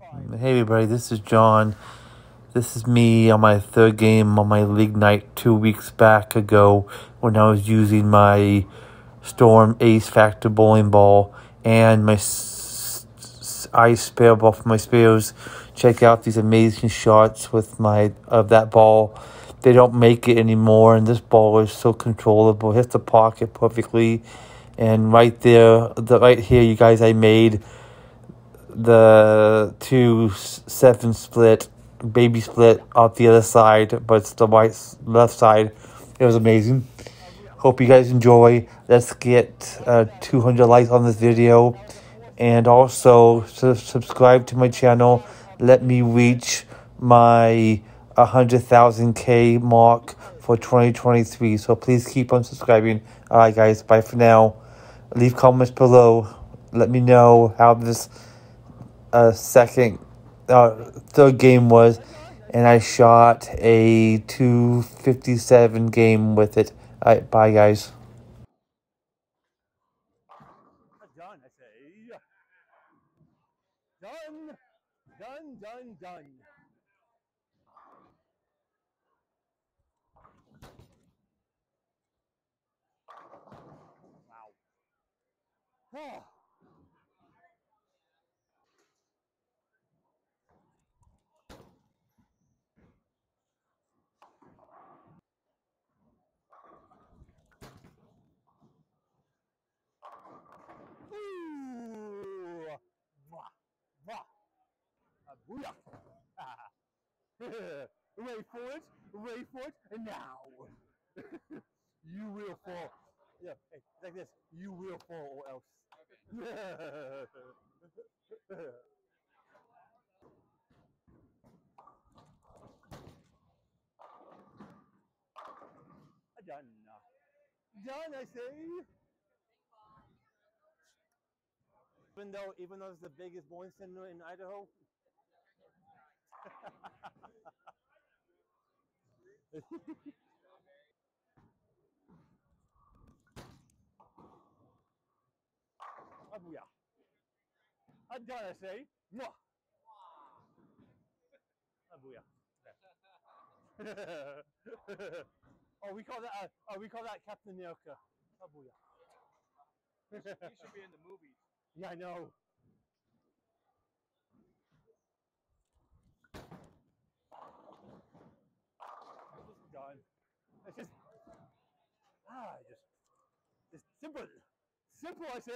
Hey everybody, this is Jon. This is me on my third game on my league night two weeks back ago when I was using my Storm Ace Factor bowling ball and my ice spare ball for my spares. Check out these amazing shots with my of that ball. They don't make it anymore, and this ball is so controllable. Hits the pocket perfectly, and right there, the right here, you guys, I made the two seven split baby split off the other side, but it's the white left side. It was amazing. Hope you guys enjoy. Let's get uh, 200 likes on this video, and also su subscribe to my channel. Let me reach my 100,000k mark for 2023. So please keep on subscribing. All right, guys. Bye for now. Leave comments below. Let me know how this a second, uh, third game was, and I shot a 257 game with it. All right, bye, guys. Done, I say. Done, done, done, done. Wow. It, wait for it, and now you will fall. Yeah, hey, like this. You will fall, or else. Done. Done, I say. Even though, even though it's the biggest bowling center in Idaho, Abuya. I'm gonna say, Mwah. Abuya. oh, we call that. Uh, oh, we call that Captain America. Abuya. he should be in the movies. Yeah, I know. It's just ah, just it's simple, simple. I say.